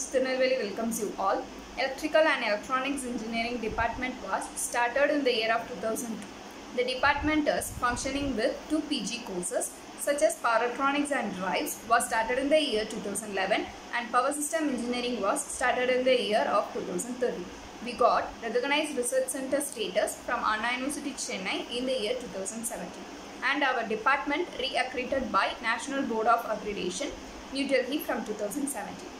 College, Tirunelveli welcomes you all. Electrical and Electronics Engineering Department was started in the year of 2002. The department is functioning with two PG courses such as Power Electronics and Drives was started in the year 2011 and Power System Engineering was started in the year of 2013. We got recognized research center status from Anna University Chennai in the year 2017 and our department reaccredited by National Board of Accreditation, New Delhi from 2017.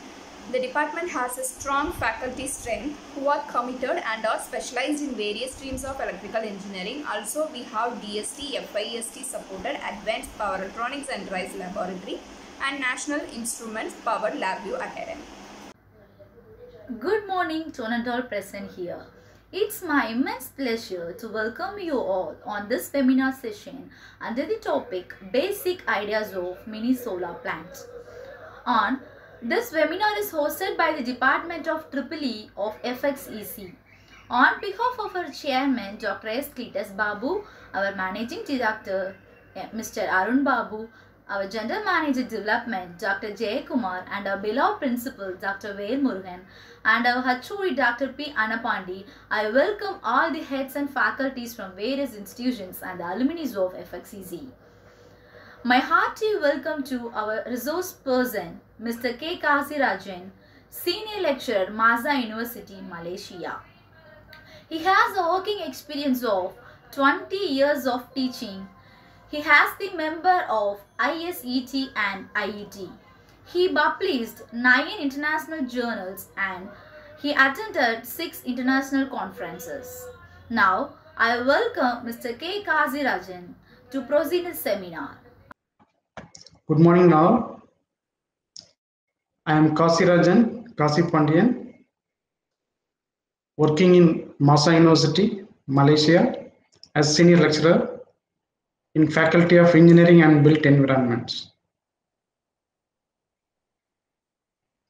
The department has a strong faculty strength who are committed and are specialized in various streams of electrical engineering. Also, we have DST, FIST supported Advanced Power Electronics and Drives Laboratory and National Instruments Power Lab LabVIEW Academy. Good morning to all present here. It's my immense pleasure to welcome you all on this webinar session under the topic Basic Ideas of Mini Solar Plant. On this webinar is hosted by the Department of Triple E of FXEC. On behalf of our chairman Dr. S. Cletus Babu, our managing director eh, Mr. Arun Babu, our General Manager Development, Dr. Jay Kumar, and our beloved principal, Dr. Ver Murugan, and our HOD, Dr. P. Anapandi, I welcome all the heads and faculties from various institutions and the alumni of FXEC. My hearty welcome to our resource person, Mr. K. Kasirajan, Senior Lecturer, MAHSA University, Malaysia. He has a working experience of 20 years of teaching he has the member of ISTE and IET. He published nine international journals and he attended six international conferences. Now, I welcome Mr. K. Kasirajan to proceed the seminar. Good morning now. I am Kasirajan Kasi Pandian, working in MAHSA University, Malaysia as senior lecturer in Faculty of Engineering and Built Environments.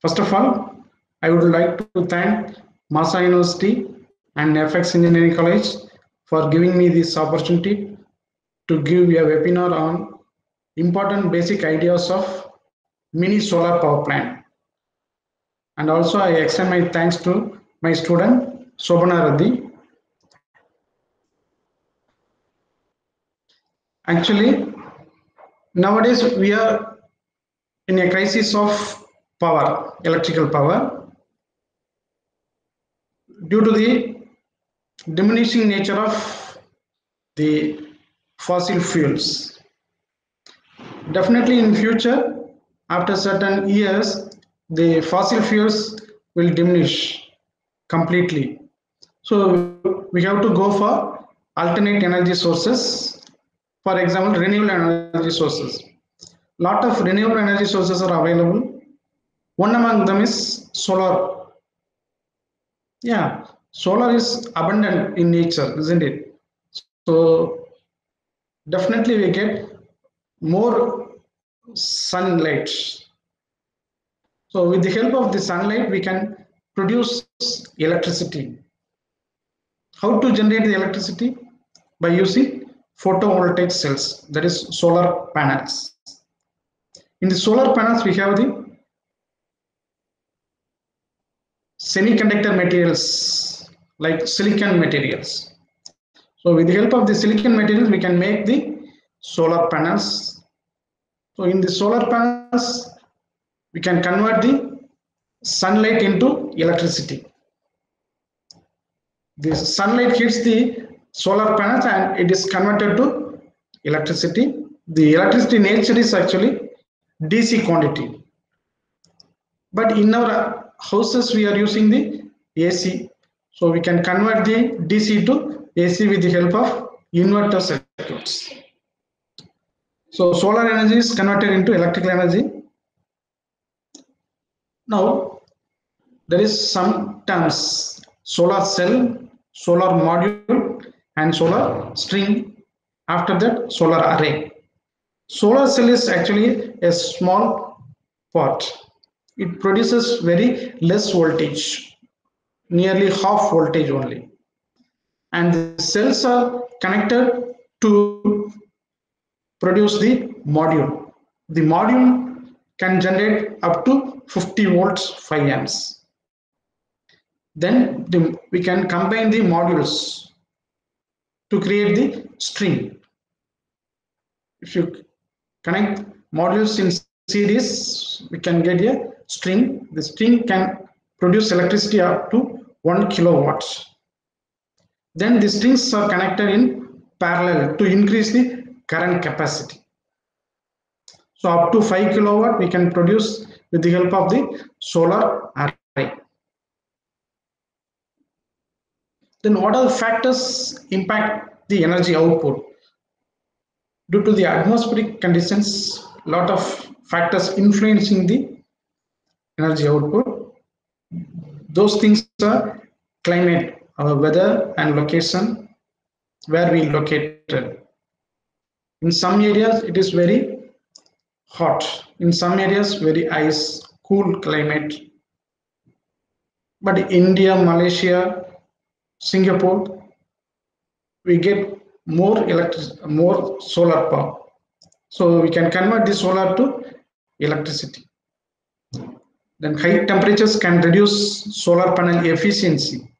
First of all, I would like to thank MAHSA University and FX Engineering College for giving me this opportunity to give a webinar on important basic ideas of mini solar power plant. And also I extend my thanks to my student Sobana Radhi Actually, nowadays we are in a crisis of power, electrical power, due to the diminishing nature of the fossil fuels. Definitely in future, after certain years, the fossil fuels will diminish completely. So we have to go for alternate energy sources. For example renewable energy sources. Lot of renewable energy sources are available. One among them is solar. Yeah solar is abundant in nature isn't it? So definitely we get more sunlight so with the help of the sunlight we can produce electricity how to generate the electricity by using photovoltaic cells, that is solar panels. In the solar panels, we have the semiconductor materials like silicon materials. So with the help of the silicon materials, we can make the solar panels. So in the solar panels, we can convert the sunlight into electricity. The sunlight hits the solar panels and it is converted to electricity. The electricity nature is actually DC quantity. But in our houses, we are using the AC. So we can convert the DC to AC with the help of inverter circuits. So solar energy is converted into electrical energy. Now, there is some terms, solar cell, solar module, and solar string. After that solar array. Solar cell is actually a small part. It produces very less voltage nearly half voltage only. And the cells are connected to produce the module the module can generate up to 50 volts 5 amps. Then the, we can combine the modules to create the string. If you connect modules in series, we can get a string. The string can produce electricity up to 1 kilowatts. Then the strings are connected in parallel to increase the current capacity. So up to 5 kilowatt we can produce with the help of the solar array. Then what are the factors impact the energy output? Due to the atmospheric conditions, lot of factors influencing the energy output. Those things are climate, our weather and location, where we located. In some areas it is very hot. In some areas very ice, cool climate. But India, Malaysia, Singapore, we get more electric, more solar power. So we can convert the solar to electricity. Then high temperatures can reduce solar panel efficiency.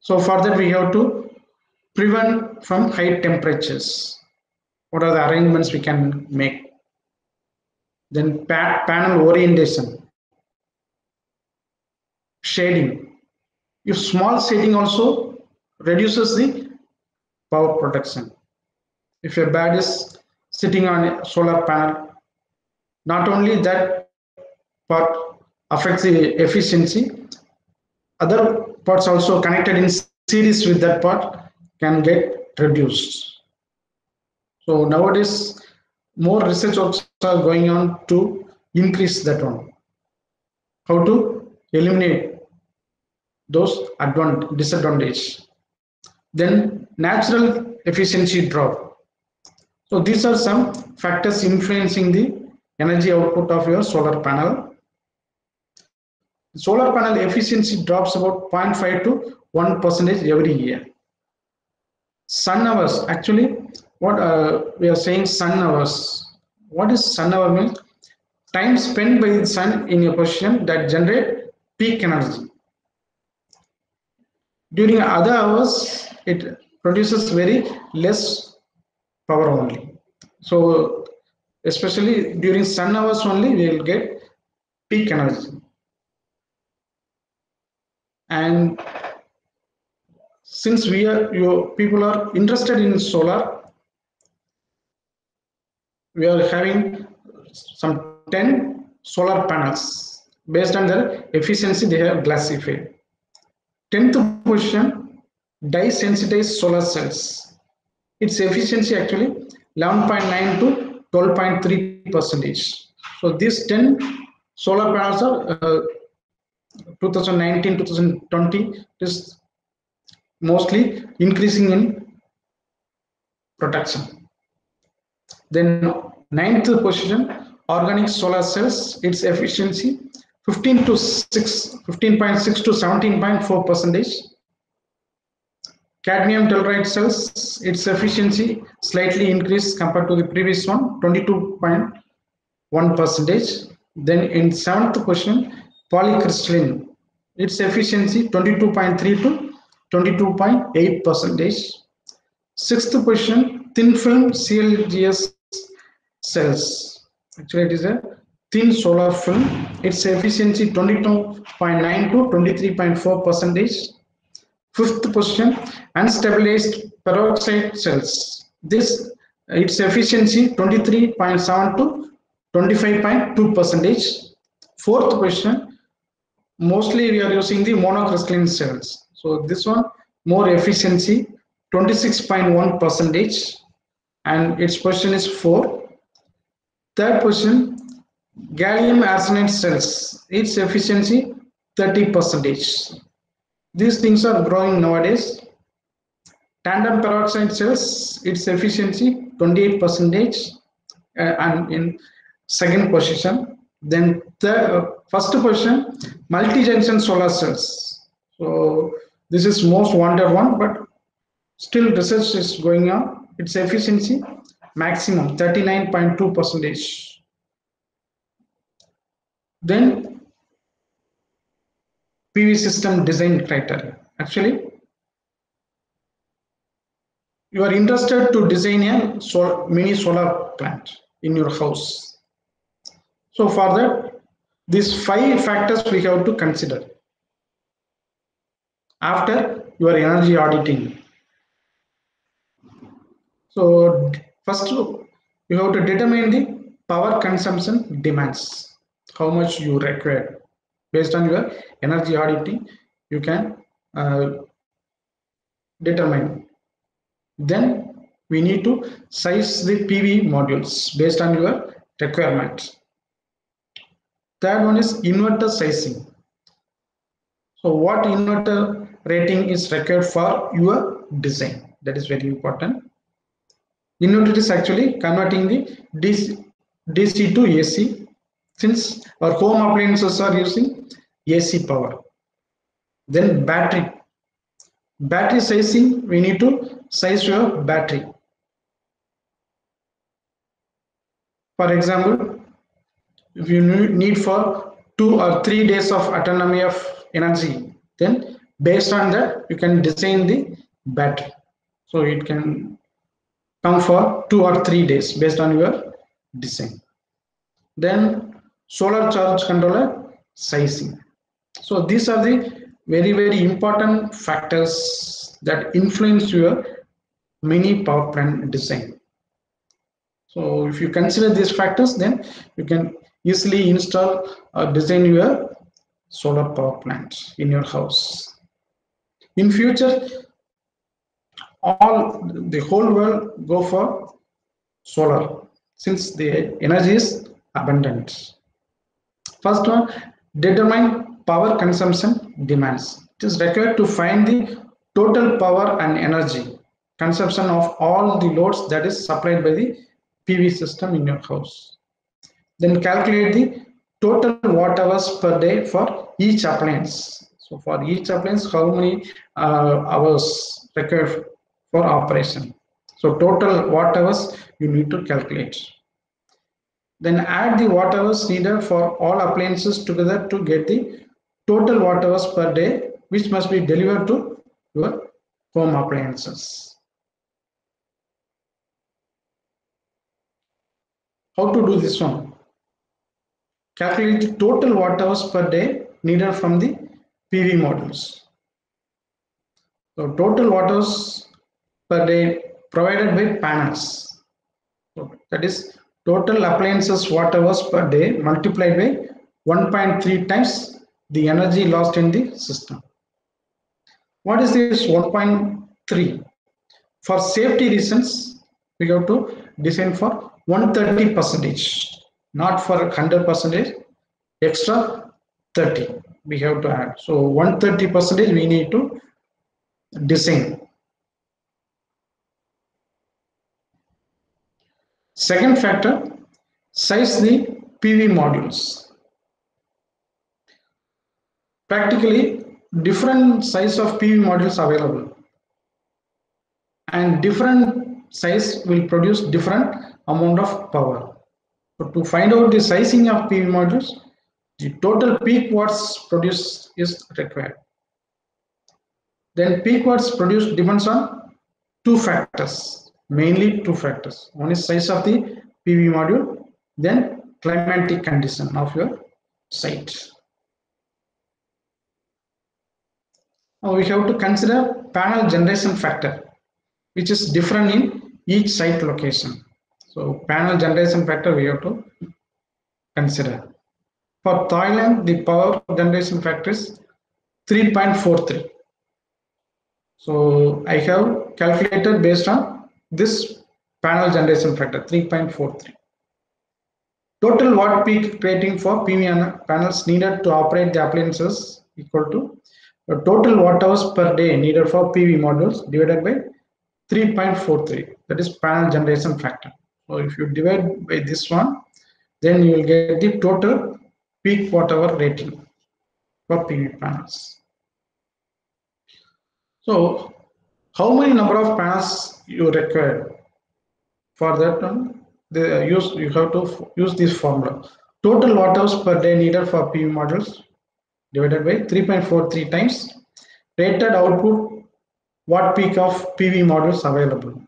So for that we have to prevent from high temperatures. What are the arrangements we can make? Then pa panel orientation, shading. If small shading also reduces the power production. If a bed is sitting on a solar panel, not only that part affects the efficiency, other parts also connected in series with that part can get reduced. So nowadays, more research works are going on to increase that one. How to eliminate those advantage, disadvantage. Then natural efficiency drop. So these are some factors influencing the energy output of your solar panel. Solar panel efficiency drops about 0.5 to 1 percentage every year. Sun hours, actually, what uh, we are saying sun hours. What is sun hour means? Time spent by the sun in a position that generate peak energy. During other hours, it produces very less power only. So especially during sun hours only, we will get peak energy. And since we are you people are interested in solar, we are having some 10 solar panels based on their efficiency they have classified. 10th position dye-sensitized solar cells. Its efficiency actually 11.9 to 12.3 percentage. So these 10 solar panels are uh, 2019 2020 is mostly increasing in production. Then ninth position organic solar cells its efficiency 15 to 6 15.6 to 17.4 percentage cadmium telluride cells its efficiency slightly increased compared to the previous one 22.1 percentage then in seventh position polycrystalline its efficiency 22.3 to 22.8 percentage. Sixth position thin film CIGS cells. Actually it is a thin solar film. Its efficiency 22.9 to 23.4 percentage. Fifth position unstabilized perovskite cells. This its efficiency 23.7 to 25.2 percentage. Fourth question mostly we are using the monocrystalline cells so this one more efficiency 26.1 percentage. And its position is 4 third position gallium arsenide cells its efficiency 30 percentage. These things are growing nowadays. Tandem perovskite cells its efficiency 28 percentage. Uh, and in second position then the uh, first position multi-junction solar cells. So this is most wanted one but still research is going on its efficiency maximum 39.2 percentage Then PV system design criteria. Actually, you are interested to design a mini solar plant in your house. So for that, these five factors we have to consider after your energy auditing. So first you have to determine the power consumption demands, how much you require. Based on your energy auditing, you can uh, determine. Then we need to size the PV modules based on your requirement. Third one is inverter sizing. So what inverter rating is required for your design? That is very important. Inverter is actually converting the DC, to AC since our home appliances are using AC power. Then battery. Battery sizing, we need to size your battery. For example, if you need for two or three days of autonomy of energy, based on that, you can design the battery. So it can come for two or three days based on your design. Then solar charge controller sizing. So these are the very, very important factors that influence your mini power plant design. So if you consider these factors, then you can easily install or design your solar power plant in your house. In future, all the whole world go for solar since the energy is abundant. First one, determine power consumption demands. It is required to find the total power and energy consumption of all the loads that is supplied by the PV system in your house. Then calculate the total watt hours per day for each appliance. So for each appliance, how many uh, hours required for operation. So total watt hours you need to calculate. Then add the watt hours needed for all appliances together to get the total watt hours per day, which must be delivered to your home appliances. How to do this one? Calculate the total watt hours per day needed from the PV modules. So total watt hours per day provided by panels. So that is total appliances watt hours per day multiplied by 1.3 times the energy lost in the system. What is this 1.3? For safety reasons, we have to design for 130 percentage, not for 100 percentage, extra 30 we have to add. So 130 percentage we need to design. Second factor, size the PV modules. Practically different size of PV modules available and different size will produce different amount of power. So to find out the sizing of PV modules, the total peak watts produced is required. Then peak watts produced depends on two factors, mainly two factors. One is size of the PV module, then climatic condition of your site. Now we have to consider panel generation factor, which is different in each site location. So panel generation factor we have to consider. For Thailand, the power generation factor is 3.43. So I have calculated based on this panel generation factor 3.43. Total watt peak rating for PV panels needed to operate the appliances equal to the total watt hours per day needed for PV modules divided by 3.43 that is panel generation factor. So if you divide by this one then you will get the total peak watt hour rating for PV panels. So how many number of panels you require for that one? The uh, use you have to use this formula total watt hours per day needed for PV modules divided by 3.43 times rated output watt peak of PV modules available.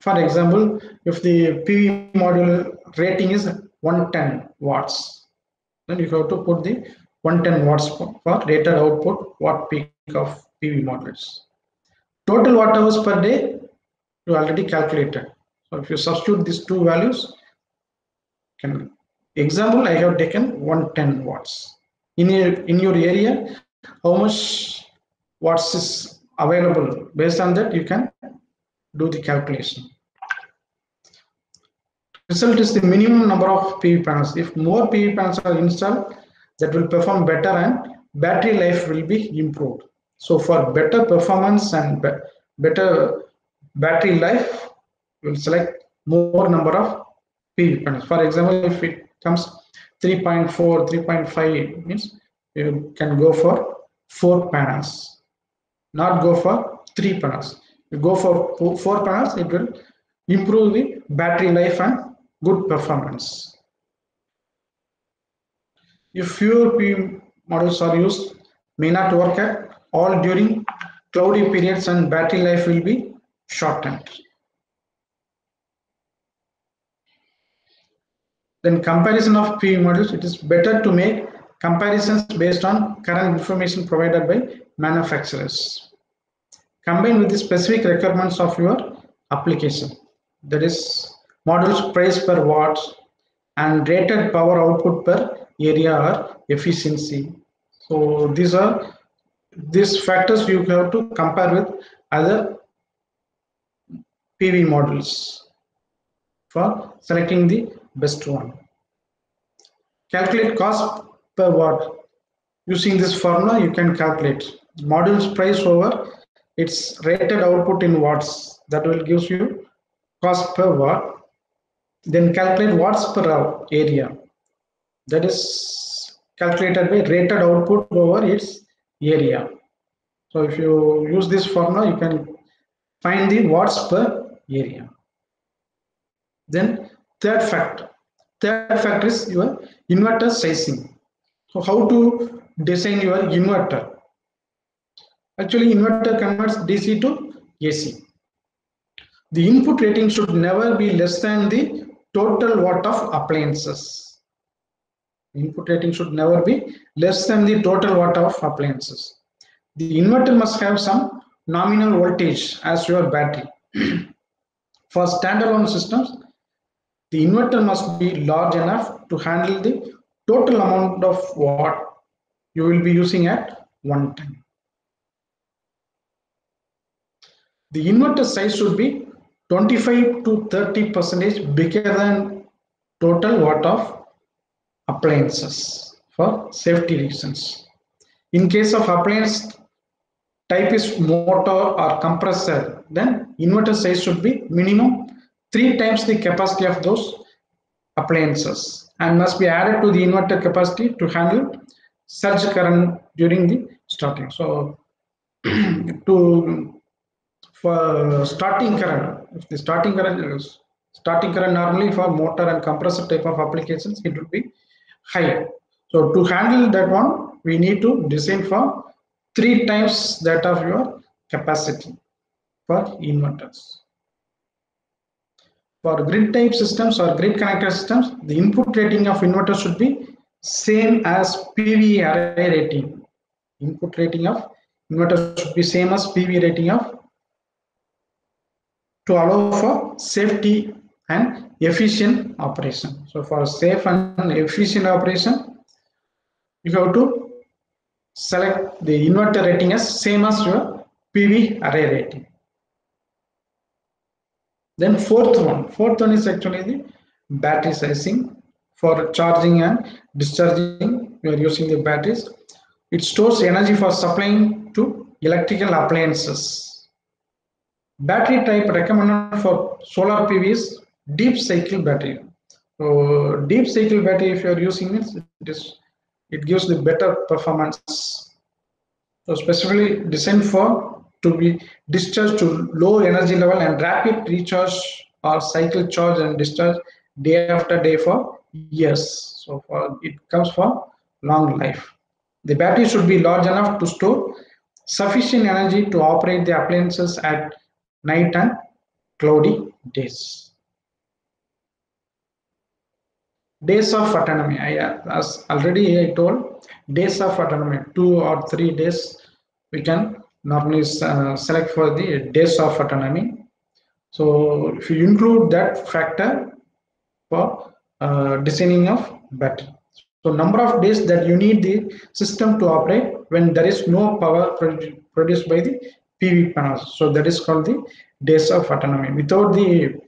For example, if the PV module rating is 110 watts, then you have to put the 110 watts for rated output watt peak of PV modules. Total watt hours per day, you already calculated. So if you substitute these two values, can example I have taken 110 watts. In your in your area, how much watts is available? Based on that, you can do the calculation. Result is the minimum number of PV panels. If more PV panels are installed, that will perform better and battery life will be improved. So for better performance and be better battery life, we'll select more number of PV panels. For example, if it comes 3.4, 3.5 means you can go for four panels, not go for three panels. You go for four panels, it will improve the battery life and good performance. If fewer PV models are used, may not work at all during cloudy periods and battery life will be shortened. Then comparison of PV models, it is better to make comparisons based on current information provided by manufacturers. Combined with the specific requirements of your application. That is modules price per watt and rated power output per area or efficiency. So these are these factors you have to compare with other PV models for selecting the best one. Calculate cost per watt. Using this formula, you can calculate module's price over its rated output in watts. That will gives you cost per watt. Then calculate watts per hour area. That is calculated by rated output over its area. So if you use this formula, you can find the watts per area. Then third factor. Third factor is your inverter sizing. So how to design your inverter? Actually, inverter converts DC to AC. The input rating should never be less than the total watt of appliances. Input rating should never be less than the total watt of appliances. The inverter must have some nominal voltage as your battery. For standalone systems, the inverter must be large enough to handle the total amount of watt you will be using at one time. The inverter size should be 25 to 30 percentage bigger than total watt of appliances for safety reasons. In case of appliance type is motor or compressor, then inverter size should be minimum three times the capacity of those appliances and must be added to the inverter capacity to handle surge current during the starting. So to for starting current, if the starting current is starting current normally for motor and compressor type of applications, it will be high. So to handle that one, we need to design for three times that of your capacity for inverters. For grid type systems or grid connected systems, the input rating of inverter should be same as PV array rating. Input rating of inverter should be same as PV rating of to allow for safety and efficient operation. So for safe and efficient operation, you have to select the inverter rating as same as your PV array rating. Then fourth one, fourth one is actually the battery sizing for charging and discharging. We are using the batteries. It stores energy for supplying to electrical appliances. Battery type recommended for solar PV is deep cycle battery. So deep cycle battery, if you are using it, it is it gives the better performance. So specifically designed for to be discharged to low energy level and rapid recharge or cycle charge and discharge day after day for years. So for, it comes for long life. The battery should be large enough to store sufficient energy to operate the appliances at night and cloudy days. Days of autonomy, I, as already I told, days of autonomy, two or three days we can normally uh, select for the days of autonomy. So if you include that factor for uh, designing of battery. So number of days that you need the system to operate when there is no power produced by the PV panels. So that is called the days of autonomy. Without the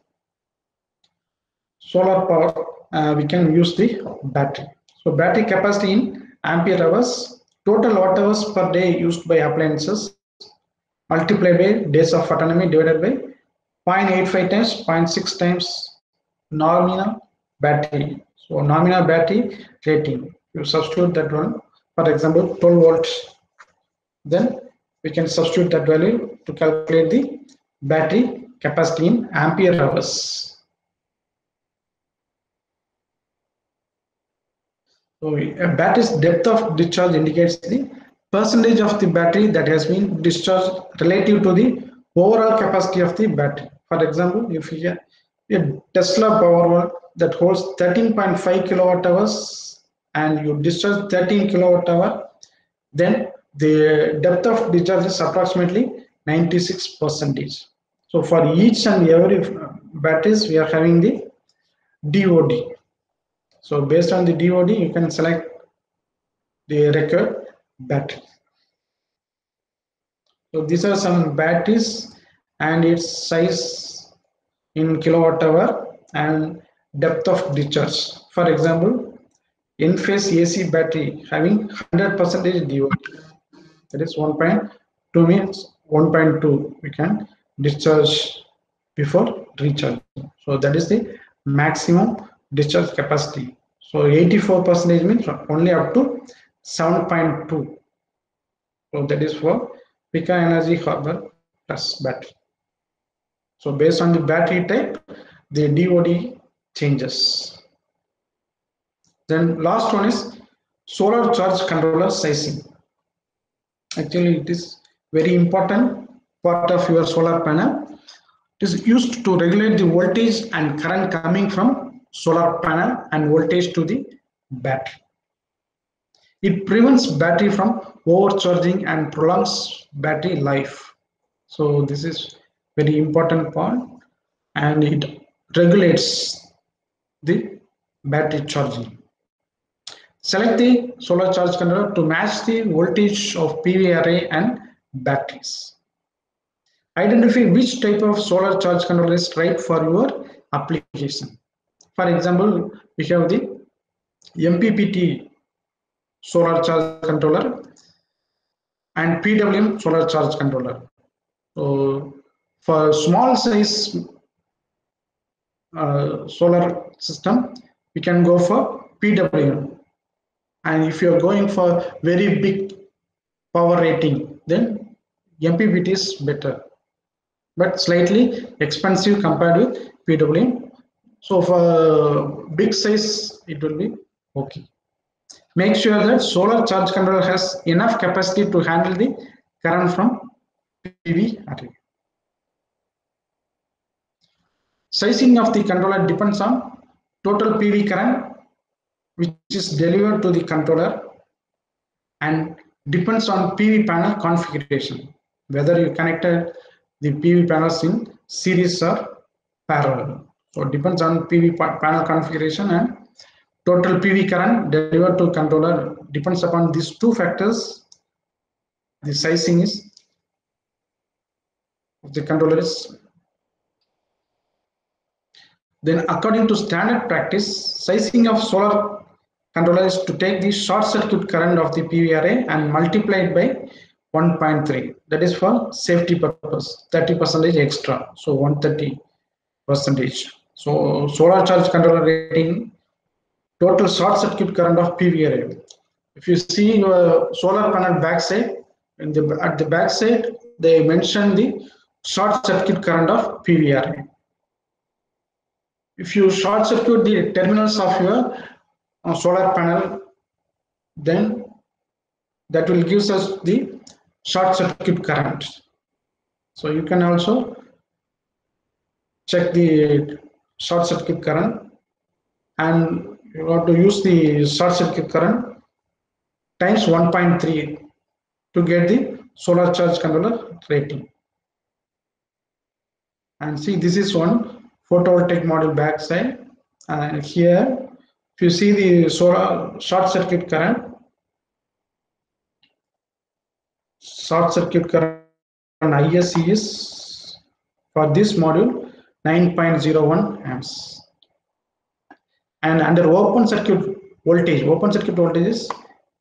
solar power, uh, we can use the battery. So battery capacity in ampere hours, total watt hours per day used by appliances multiplied by days of autonomy divided by 0.85 times 0.6 times nominal battery. So nominal battery rating. You substitute that one, for example, 12 volts. Then we can substitute that value to calculate the battery capacity in ampere hours. So a battery's depth of discharge indicates the percentage of the battery that has been discharged relative to the overall capacity of the battery. For example, if you have a Tesla Powerwall that holds 13.5 kilowatt hours and you discharge 13 kilowatt hour, then the depth of discharge is approximately 96 percentage. So for each and every batteries, we are having the DOD. So based on the DOD, you can select the record battery. So these are some batteries and its size in kilowatt hour and depth of discharge. For example, Enphase AC battery having 100 percentage DOD. That is 1.2 means 1.2 we can discharge before recharge So that is the maximum discharge capacity. So 84 percentage means only up to 7.2. So that is for Pika Energy Harbor plus battery. So based on the battery type, the DOD changes. Then last one is solar charge controller sizing. Actually, it is very important part of your solar panel. It is used to regulate the voltage and current coming from solar panel and voltage to the battery. It prevents battery from overcharging and prolongs battery life. So this is very important part and it regulates the battery charging. Select the solar charge controller to match the voltage of PV array and batteries. Identify which type of solar charge controller is right for your application. For example, we have the MPPT solar charge controller and PWM solar charge controller. So for small size uh, solar system, we can go for PWM. And if you're going for very big power rating, then MPPT is better, but slightly expensive compared with PWM. So for big size, it will be okay. Make sure that solar charge controller has enough capacity to handle the current from PV array. Sizing of the controller depends on total PV current is delivered to the controller and depends on PV panel configuration, whether you connected the PV panels in series or parallel. So it depends on PV panel configuration and total PV current delivered to controller depends upon these two factors. The sizing is of the controller is then according to standard practice, sizing of solar controller is to take the short circuit current of the PV array and multiply it by 1.3. That is for safety purpose, 30 percentage extra. So 130 percentage. So solar charge controller rating total short circuit current of PV array. If you see your solar panel backside, in the at the backside they mention the short circuit current of PV array. if you short circuit the terminals of your solar panel, then that will gives us the short circuit current. So you can also check the short circuit current and you have to use the short circuit current times 1.3 to get the solar charge controller rating. And see this is one photovoltaic module backside and here if you see the short circuit current short circuit current ISC is for this module 9.01 amps. And under open circuit voltage open circuit voltage is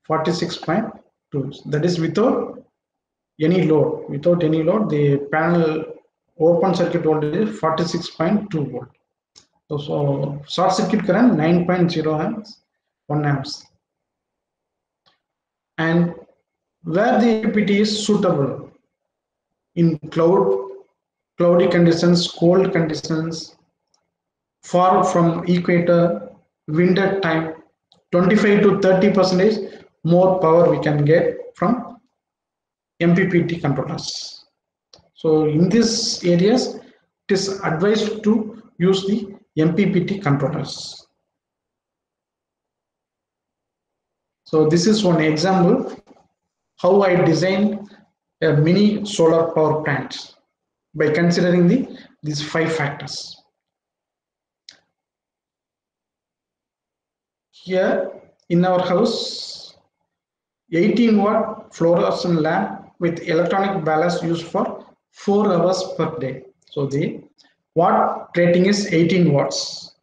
46.2 that is without any load. Without any load the panel open circuit voltage is 46.2 volt so, short circuit current 9.0 amps 1 amps and where the MPPT is suitable in cloud, cloudy conditions, cold conditions, far from equator, winter time, 25 to 30 percentage more power we can get from MPPT controllers. So in these areas, it is advised to use the MPPT controllers. So this is one example how I designed a mini solar power plant by considering the these five factors. Here in our house, 18 watt fluorescent lamp with electronic ballast used for 4 hours per day. So the watt rating is 18 watts.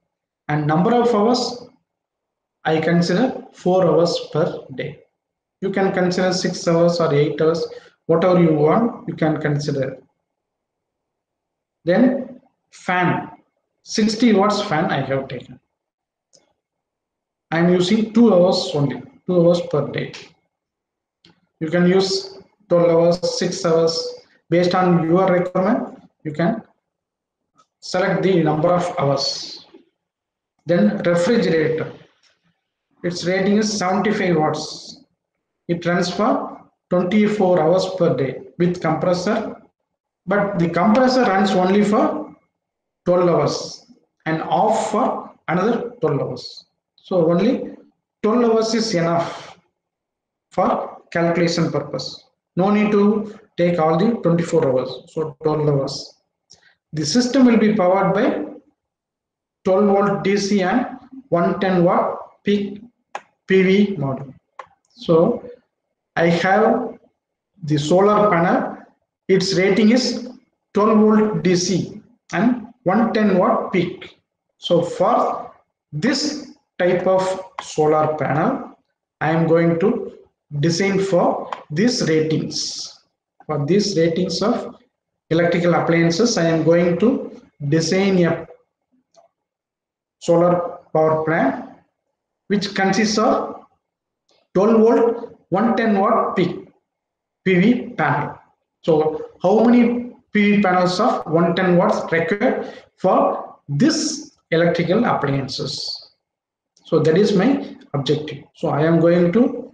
And number of hours I consider 4 hours per day. You can consider six hours or eight hours whatever you want you can consider. Then fan. 60 watts fan i have taken. I am using two hours only two hours per day. You can use 12 hours six hours. Based on your requirement you can select the number of hours. Then refrigerator. Its rating is 75 watts. It runs for 24 hours per day with compressor. But the compressor runs only for 12 hours and off for another 12 hours. So only 12 hours is enough for calculation purpose. No need to take all the 24 hours. So 12 hours the system will be powered by 12 volt dc and 110 watt peak pv module so I have the solar panel. Its rating is 12 volt DC and 110 watt peak. So for this type of solar panel, I am going to design for these ratings. For these ratings of electrical appliances, I am going to design a solar power plant which consists of 12 volt 110 watt peak PV panel. So how many PV panels of 110 watts required for this electrical appliances? So that is my objective. So I am going to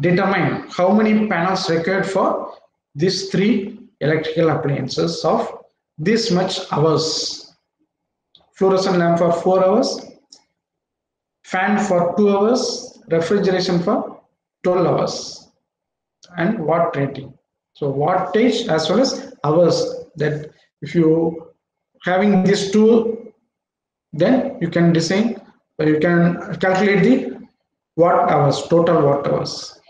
determine how many panels required for these three electrical appliances of this much hours. Fluorescent lamp for 4 hours, fan for 2 hours, refrigeration for 12 hours and watt rating. So wattage as well as hours that if you having these two then you can design or you can calculate the watt hours total watt hours.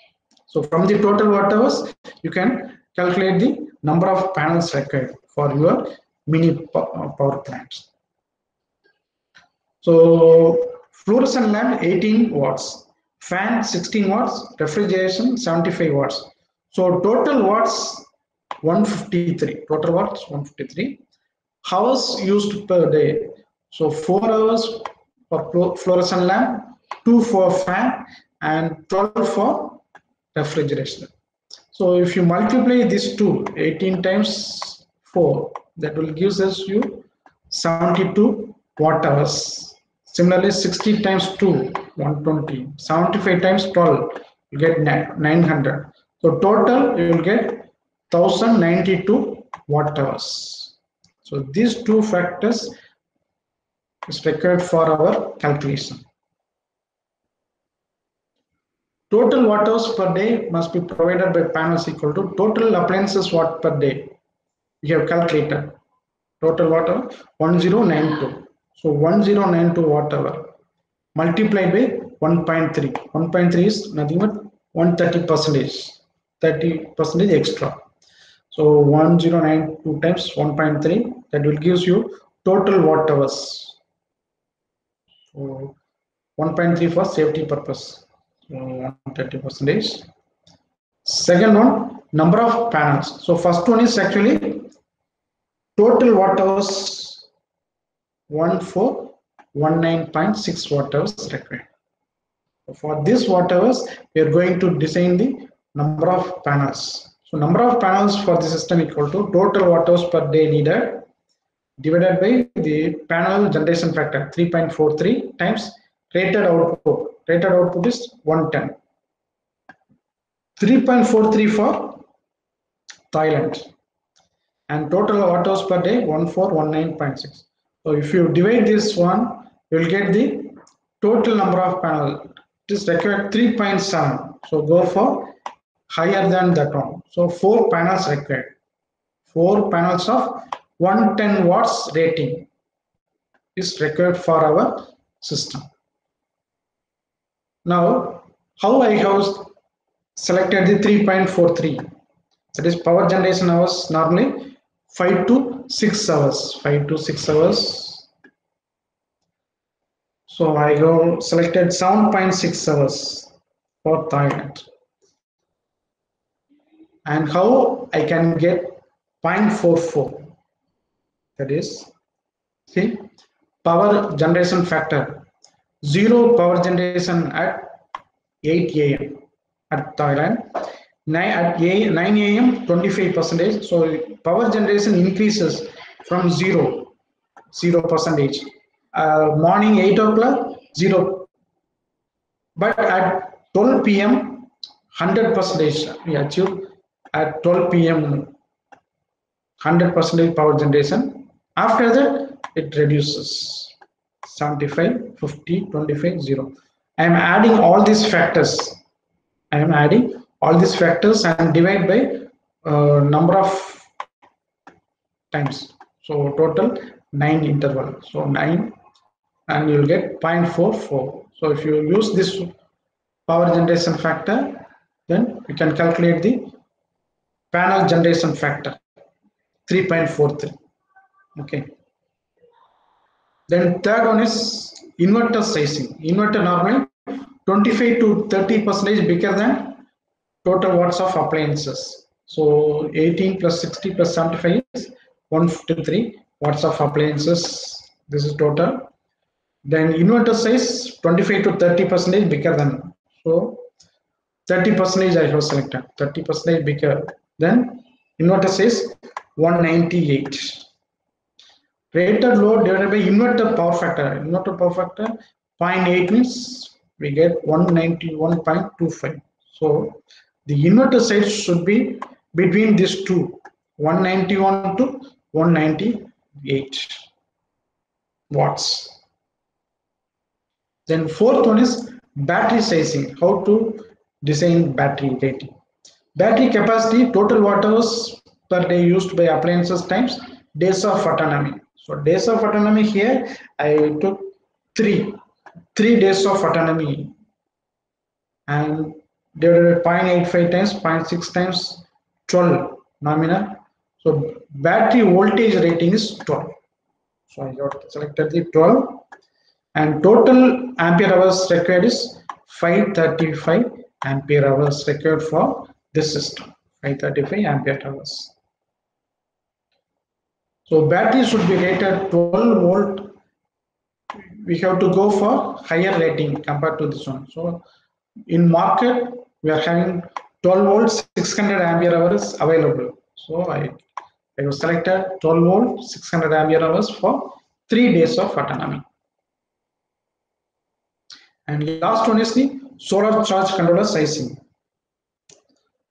So from the total watt hours you can calculate the number of panels required for your mini uh, power plants. So fluorescent lamp 18 watts fan 16 watts, refrigeration 75 watts. So total watts 153, total watts 153. Hours used per day. So 4 hours for fluorescent lamp, 2 for fan and 12 for refrigeration. So if you multiply these two, 18 times 4, that will gives us you 72 watt hours. Similarly, 60 times 2, 120. 75 times 12, you get 900. So total, you will get 1092 watt hours. So these two factors is required for our calculation. Total watt hours per day must be provided by panels equal to total appliances watt per day. We have calculated total watt hour 1092. So 1092 watt hour multiplied by 1.3. 1.3 is nothing but 130 percentage, 30 percentage extra. So 1092 times 1.3 that will gives you total watt hours. So 1.3 for safety purpose. So 130 percentage. Second one, number of panels. So first one is actually total watt hours 1419.6 watt hours required. For this watt hours, we are going to design the number of panels. So number of panels for the system equal to total watt hours per day needed divided by the panel generation factor 3.43 times rated output. Rated output is 110. 3.43 for Thailand and total hours per day 1419.6. So if you divide this one, you will get the total number of panels. It is required 3.7. So go for higher than that one. So four panels required. Four panels of 110 watts rating is required for our system. Now, how I have selected the 3.43 that is power generation hours normally 5 to 6 hours 5 to 6 hours. So I go selected 7.6 hours for Thailand and how I can get 0.44 that is see power generation factor zero power generation at 8 a.m. at Thailand. 9 at 9 a.m 25 percentage. So power generation increases from zero zero percentage. Uh, morning 8 o'clock zero. But at 12 p.m 100 percentage we achieve at 12 p.m 100 percentage power generation. After that it reduces 75 50 25 0 i am adding all these factors. I am adding all these factors and divide by uh, number of times. So total 9 interval. So 9 and you'll get 0.44 so if you use this power generation factor then you can calculate the panel generation factor 3.43 okay then third one is inverter sizing. Inverter normally 25 to 30 percentage bigger than total watts of appliances. So 18 plus 60 plus 75 is 153 watts of appliances. This is total. Then inverter size 25 to 30 percentage bigger than. So 30 percentage i have selected. 30 percentage bigger then inverter size 198 rated load divided by inverter power factor. Inverter power factor 0.8 means we get 191.25 so the inverter size should be between these two 191 to 198 watts. Then fourth one is battery sizing how to design battery rating. Battery capacity total watt hours per day used by appliances times days of autonomy so days of autonomy here i took three three days of autonomy. And divided by 0.85 times 0.6 times 12 nominal. So battery voltage rating is 12 so i got selected the 12 and total ampere hours required is 535 ampere hours required for this system. 535 ampere hours so battery should be rated 12 volt we have to go for higher rating compared to this one so in market we are having 12 volts 600 ampere hours available so i i was selected 12 volt 600 ampere hours for three days of autonomy. And last one is the solar charge controller sizing.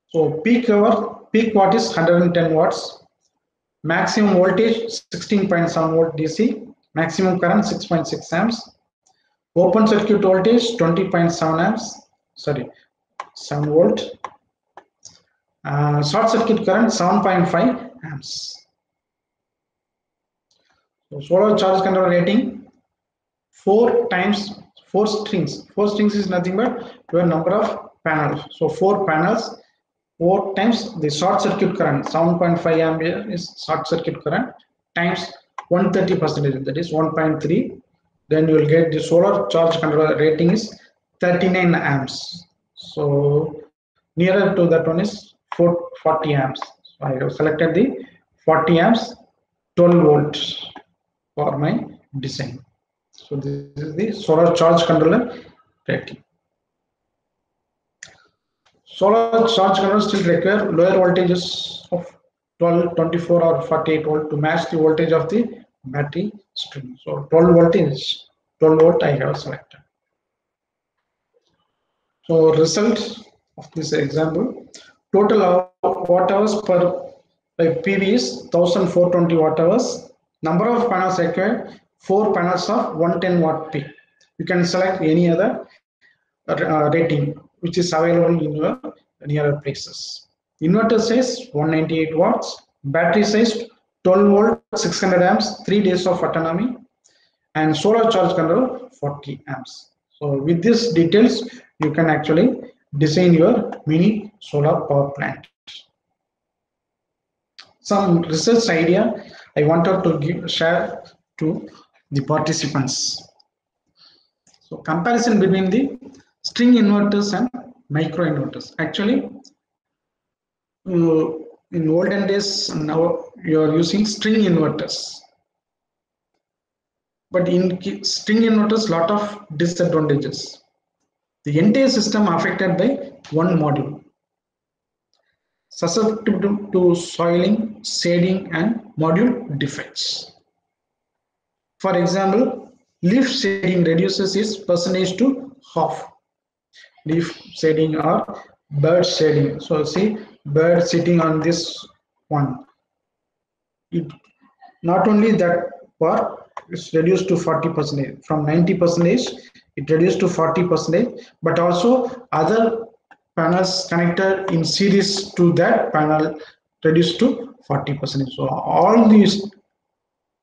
So peak hour, peak watt is 110 watts, maximum voltage 16.7 volt DC, maximum current 6.6 amps, open circuit voltage 20.7 amps, sorry, 7 volt, uh, short circuit current 7.5 amps. So solar charge controller rating four times four strings. Four strings is nothing but your number of panels. So four panels, four times the short circuit current 7.5 ampere is short circuit current times 130 percentage that is 1.3 then you will get the solar charge controller rating is 39 amps. So nearer to that one is 40 amps. So i have selected the 40 amps 12 volts for my design. So this is the solar charge controller rating solar charge controller still require lower voltages of 12 24 or 48 volt to match the voltage of the battery string so 12 voltage 12 volt i have selected. So result of this example total watt hours per by pv is 1420 watt hours. Number of panels required four panels of 110 watt peak. You can select any other uh, rating which is available in your nearer places. Inverter size 198 watts. Battery size 12 volt 600 amps 3 days of autonomy. And solar charge control 40 amps. So with these details you can actually design your mini solar power plant. Some research idea i wanted to give share to the participants. So comparison between the string inverters and micro inverters. Actually uh, in olden days now you are using string inverters. But in string inverters lot of disadvantages. The entire system affected by one module. Susceptible to soiling shading and module defects. For example leaf shading reduces its percentage to half leaf shading or bird shading. So see bird sitting on this one. It not only that part is reduced to 40 percentage. From 90 percentage it reduced to 40 percentage. But also other panels connected in series to that panel reduced to 40 percentage. So all these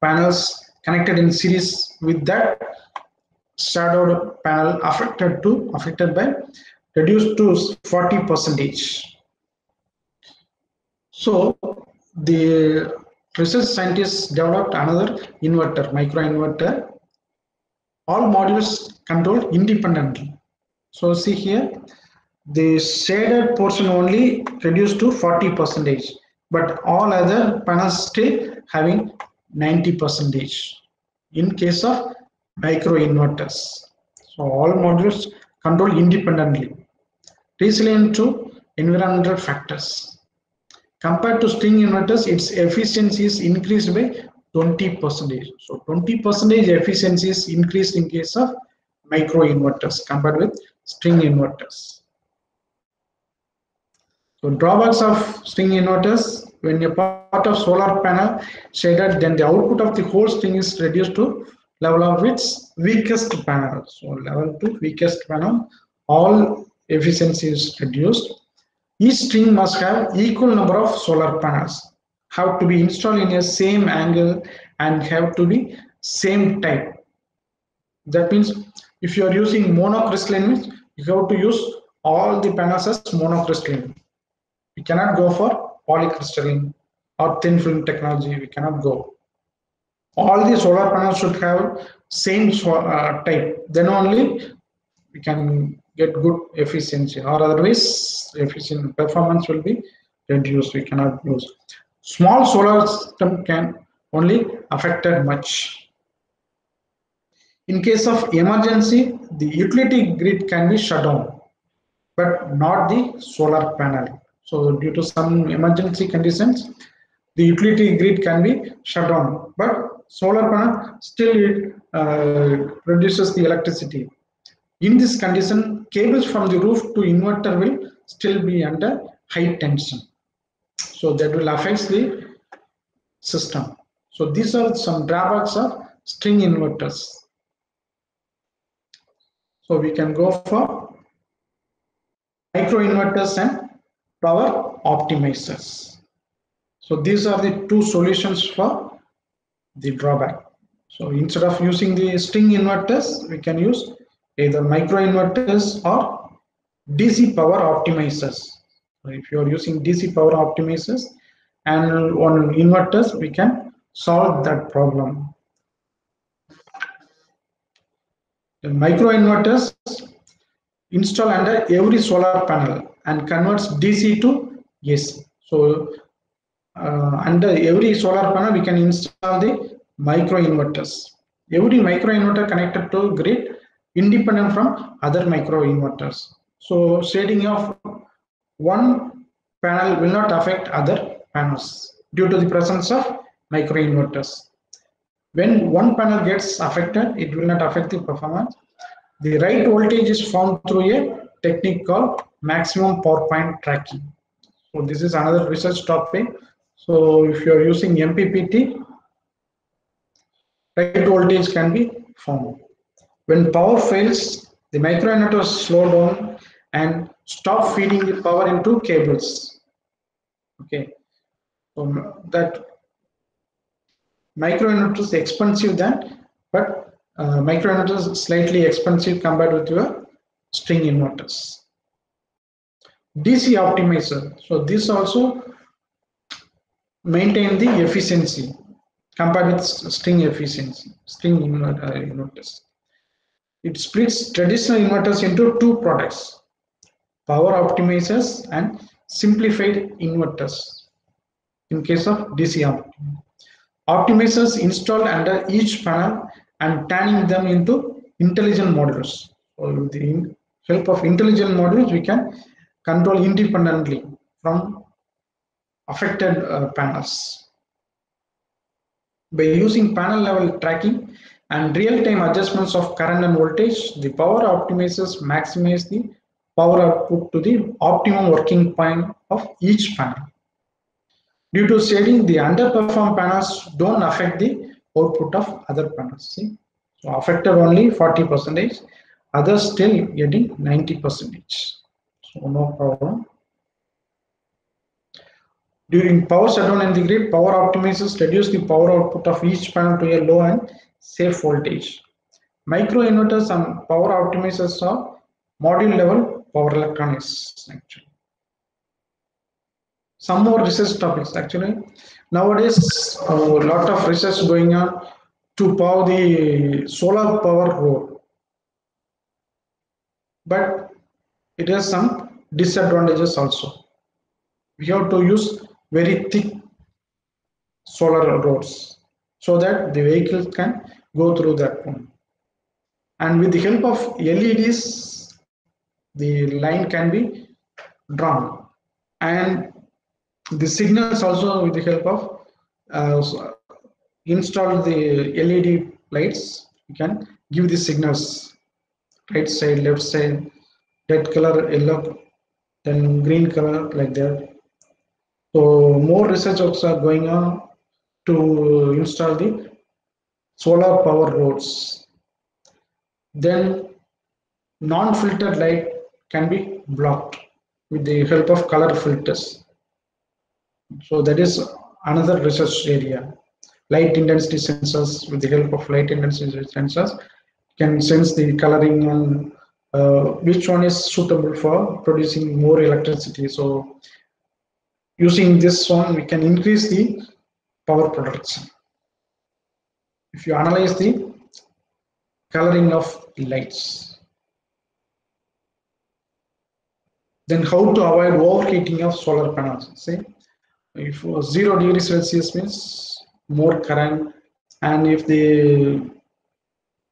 panels connected in series with that shadowed panel affected to affected by reduced to 40 percentage so the research scientists developed another inverter, micro inverter. All modules controlled independently. So see here, the shaded portion only reduced to 40 percentage, but all other panels still having 90 percentage. In case of micro inverters, so all modules control independently, resilient to environmental factors. Compared to string inverters, its efficiency is increased by 20 percentage. So 20 percentage efficiency is increased in case of micro inverters compared with string inverters. So drawbacks of string inverters, when a part of solar panel shaded, then the output of the whole string is reduced to level of its weakest panel. So level to weakest panel, all efficiency is reduced each string must have equal number of solar panels, have to be installed in a same angle and have to be same type. That means if you are using monocrystalline, you have to use all the panels as monocrystalline. We cannot go for polycrystalline or thin film technology. We cannot go. All the solar panels should have same uh, type. Then only we can get good efficiency. Or otherwise efficient performance will be reduced. We cannot use small solar system can only affected much. In case of emergency the utility grid can be shut down but not the solar panel. So due to some emergency conditions the utility grid can be shut down. But solar panel still it uh, produces the electricity. In this condition, cables from the roof to inverter will still be under high tension. So that will affect the system. So these are some drawbacks of string inverters. So we can go for micro inverters and power optimizers. So these are the two solutions for the drawback. So instead of using the string inverters, we can use either micro inverters or DC power optimizers. So if you are using DC power optimizers and on inverters, we can solve that problem. The micro inverters install under every solar panel and converts DC to AC. So uh, under every solar panel, we can install the micro inverters. Every micro inverter connected to grid independent from other micro inverters. So shading of one panel will not affect other panels due to the presence of micro inverters. When one panel gets affected, it will not affect the performance. The right voltage is found through a technique called maximum power point tracking. So this is another research topic. So if you are using MPPT, right voltage can be found. When power fails, the microinverters slow down and stop feeding the power into cables. Okay, so that microinverter is expensive than, but uh, microinverters slightly expensive compared with your string inverters. DC optimizer. So this also maintain the efficiency compared with string efficiency, string uh, inverters. It splits traditional inverters into two products, power optimizers and simplified inverters in case of DC optimizer. Optimizers installed under each panel and turning them into intelligent modules. With the help of intelligent modules, we can control independently from affected uh, panels. By using panel level tracking and real-time adjustments of current and voltage, the power optimizers maximize the power output to the optimum working point of each panel. Due to shading, the underperformed panels don't affect the output of other panels. See? So affected only 40 percentage, others still getting 90 percentage. So no problem. During power shutdown in the grid, power optimizers reduce the power output of each panel to a low and safe voltage. Micro inverters and power optimizers are module level power electronics actually. Some more research topics actually. Nowadays, a lot of research going on to power the solar power road. But it has some disadvantages also. We have to use very thick solar roads so that the vehicles can go through that one. And with the help of LEDs, the line can be drawn. And the signals also with the help of uh, install the LED lights, you can give the signals right side, left side, red color, yellow, then green color like that. So more research also are going on to install the solar power roads. Then non-filtered light can be blocked with the help of color filters. So that is another research area. Light intensity sensors with the help of light intensity sensors can sense the coloring and uh, which one is suitable for producing more electricity. So using this one, we can increase the power production. If you analyze the coloring of lights, then how to avoid overheating of solar panels? See, if uh, zero degrees Celsius means more current, and if the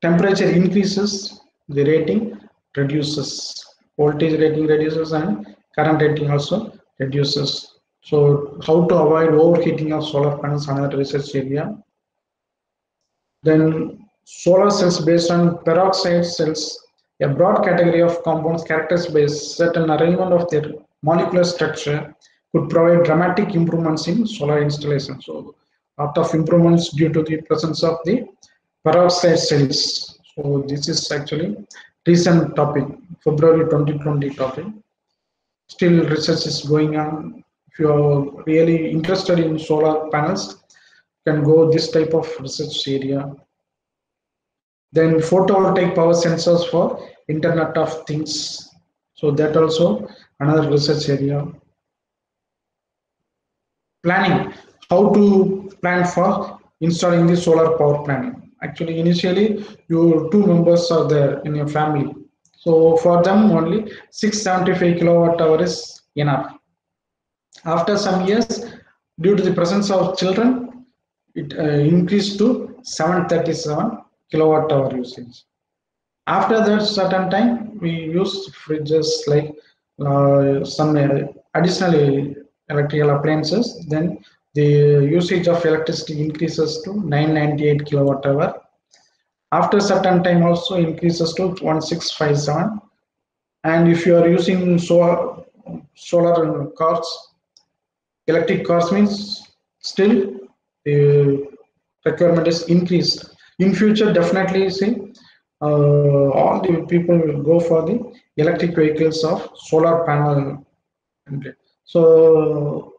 temperature increases, the rating reduces, voltage rating reduces, and current rating also reduces. So how to avoid overheating of solar panels another research area. Then solar cells based on perovskite cells, a broad category of compounds characterized by certain arrangement of their molecular structure could provide dramatic improvements in solar installation. So a lot of improvements due to the presence of the perovskite cells. So this is actually recent topic, February 2020 topic. Still research is going on. If you are really interested in solar panels, can go this type of research area. Then photovoltaic power sensors for Internet of Things. So that also another research area. Planning, how to plan for installing the solar power planning. Actually, initially your two members are there in your family. So for them only 675 kilowatt hour is enough. After some years, due to the presence of children, it uh, increased to 737 kilowatt hour usage. After that certain time, we use fridges like uh, some additional electrical appliances. Then the usage of electricity increases to 998 kilowatt hour. After certain time also increases to 1657. And if you are using solar, solar cars, electric cars means still the requirement is increased. In future, definitely see uh, all the people will go for the electric vehicles of solar panel. So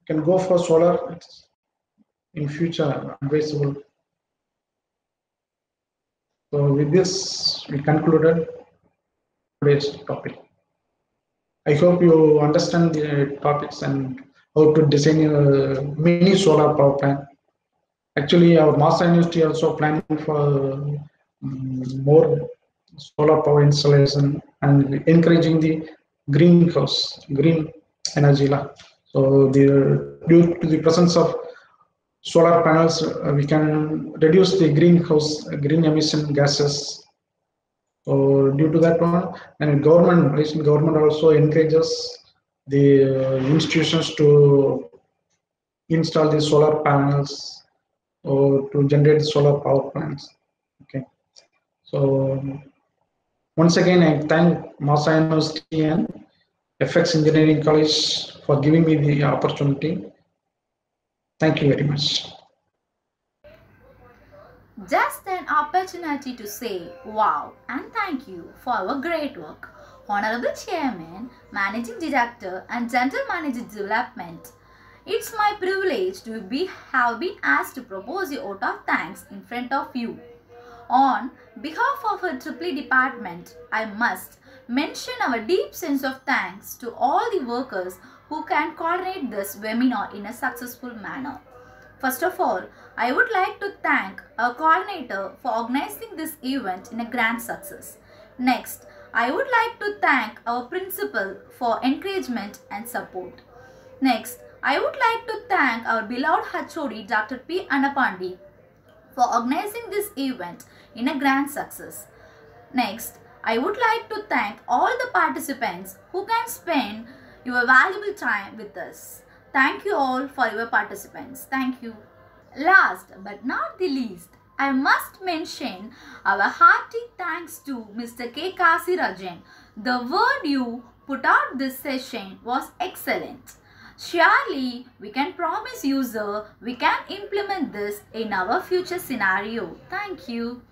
you can go for solar in future advisable. So with this, we concluded today's topic. I hope you understand the topics and how to design a mini solar power plant. Actually, our MAHSA University also planning for um, more solar power installation and encouraging the greenhouse, green energy. So the, due to the presence of solar panels, uh, we can reduce the greenhouse, uh, green emission gases. So due to that one, and government, recent government also encourages the uh, institutions to install the solar panels or to generate solar power plants. Okay, so once again, I thank MAHSA University and FX Engineering College for giving me the opportunity. Thank you very much. Just an opportunity to say wow and thank you for our great work. Honorable Chairman, Managing Director and General Manager Development, it's my privilege to be have been asked to propose a vote of thanks in front of you. On behalf of our EEE department, I must mention our deep sense of thanks to all the workers who can coordinate this webinar in a successful manner. First of all, I would like to thank our coordinator for organizing this event in a grand success. Next, I would like to thank our principal for encouragement and support. Next, I would like to thank our beloved HOD Dr. P. Anapandi for organizing this event in a grand success. Next, I would like to thank all the participants who can spend your valuable time with us. Thank you all for your participants. Thank you. Last but not the least, I must mention our hearty thanks to Mr. K. Kasirajan. The word you put out this session was excellent. Surely, we can promise user we can implement this in our future scenario. Thank you.